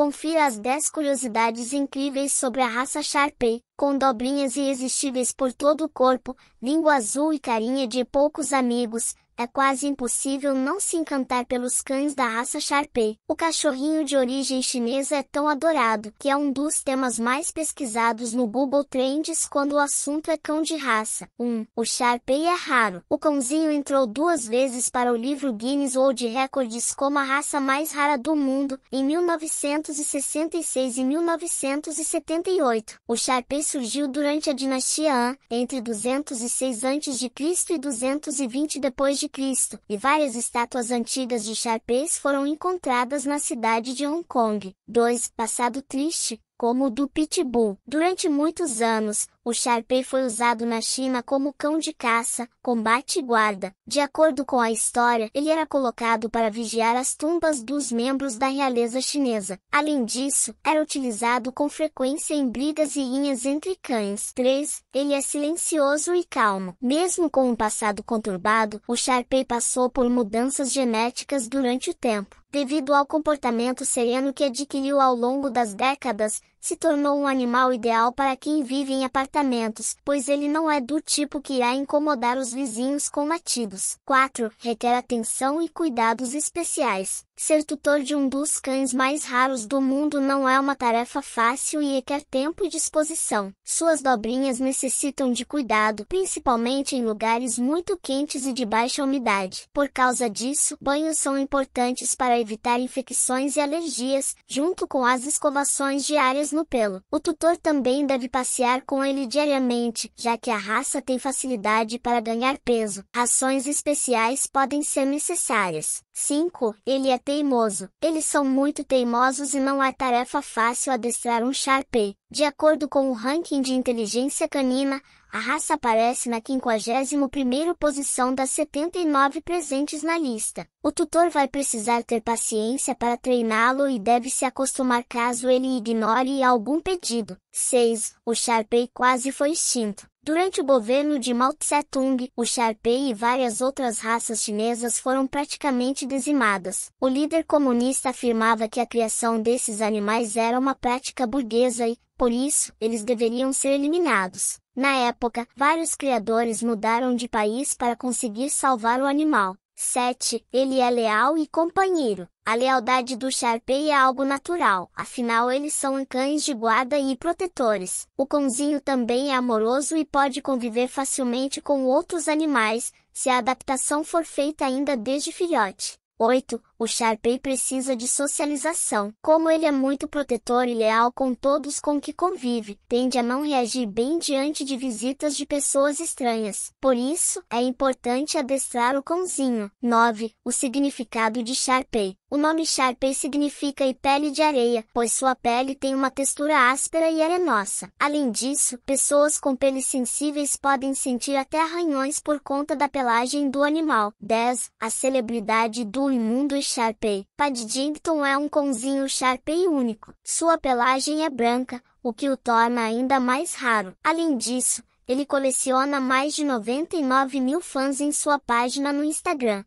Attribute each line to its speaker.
Speaker 1: Confira as 10 curiosidades incríveis sobre a raça Sharpei, com dobrinhas irresistíveis por todo o corpo, língua azul e carinha de poucos amigos, é quase impossível não se encantar pelos cães da raça Sharpei. O cachorrinho de origem chinesa é tão adorado que é um dos temas mais pesquisados no Google Trends quando o assunto é cão de raça. 1. Um, o Sharpei é raro. O cãozinho entrou duas vezes para o livro Guinness World Records como a raça mais rara do mundo, em 1966 e 1978. O Sharpei surgiu durante a dinastia Han, entre 206 a.C. e 220 d.C Cristo, e várias estátuas antigas de Sharpes foram encontradas na cidade de Hong Kong. 2. Passado triste, como o do Pitbull. Durante muitos anos, o Sharpei foi usado na China como cão de caça, combate e guarda. De acordo com a história, ele era colocado para vigiar as tumbas dos membros da realeza chinesa. Além disso, era utilizado com frequência em brigas e linhas entre cães. 3. Ele é silencioso e calmo. Mesmo com um passado conturbado, o Sharpei passou por mudanças genéticas durante o tempo. Devido ao comportamento sereno que adquiriu ao longo das décadas, se tornou um animal ideal para quem vive em apartamentos, pois ele não é do tipo que irá incomodar os vizinhos com latidos. 4. Requer atenção e cuidados especiais. Ser tutor de um dos cães mais raros do mundo não é uma tarefa fácil e requer tempo e disposição. Suas dobrinhas necessitam de cuidado, principalmente em lugares muito quentes e de baixa umidade. Por causa disso, banhos são importantes para evitar infecções e alergias, junto com as escovações diárias no pelo. O tutor também deve passear com ele diariamente, já que a raça tem facilidade para ganhar peso. Rações especiais podem ser necessárias. 5. Ele é teimoso. Eles são muito teimosos e não é tarefa fácil adestrar um Sharpei. De acordo com o ranking de inteligência canina, a raça aparece na 51ª posição das 79 presentes na lista. O tutor vai precisar ter paciência para treiná-lo e deve se acostumar caso ele ignore algum pedido. 6. O Sharpei quase foi extinto. Durante o governo de Mao Tse-tung, o Sharpei e várias outras raças chinesas foram praticamente dizimadas. O líder comunista afirmava que a criação desses animais era uma prática burguesa e, por isso, eles deveriam ser eliminados. Na época, vários criadores mudaram de país para conseguir salvar o animal. 7. Ele é leal e companheiro. A lealdade do Sharpei é algo natural, afinal eles são cães de guarda e protetores. O cãozinho também é amoroso e pode conviver facilmente com outros animais, se a adaptação for feita ainda desde filhote. 8. O Sharpei precisa de socialização. Como ele é muito protetor e leal com todos com que convive, tende a não reagir bem diante de visitas de pessoas estranhas. Por isso, é importante adestrar o cãozinho. 9. O significado de Sharpei. O nome Sharpei significa pele de areia, pois sua pele tem uma textura áspera e arenosa. Além disso, pessoas com peles sensíveis podem sentir até arranhões por conta da pelagem do animal. 10. A celebridade do imundo Sharpei. Paddington é um cãozinho Sharpei único. Sua pelagem é branca, o que o torna ainda mais raro. Além disso, ele coleciona mais de 99 mil fãs em sua página no Instagram.